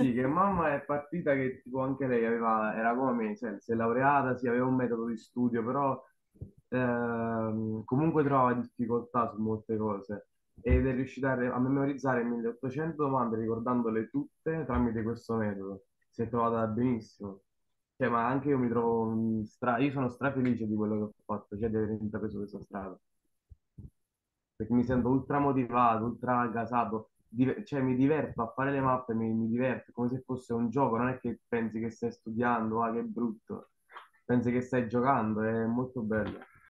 Sì, che mamma è partita che tipo anche lei aveva, era come me, cioè, si è laureata, sì, aveva un metodo di studio, però ehm, comunque trovava difficoltà su molte cose ed è riuscita a, re- a memorizzare 1800 domande ricordandole tutte tramite questo metodo. Si è trovata benissimo. Cioè, ma anche io mi trovo stra... io sono strafelice di quello che ho fatto, cioè di aver intrapreso questa strada, perché mi sento ultra motivato, ultra gasato, Cioè mi diverto a fare le mappe, mi, mi diverto come se fosse un gioco, non è che pensi che stai studiando, ah che brutto, pensi che stai giocando, è molto bello.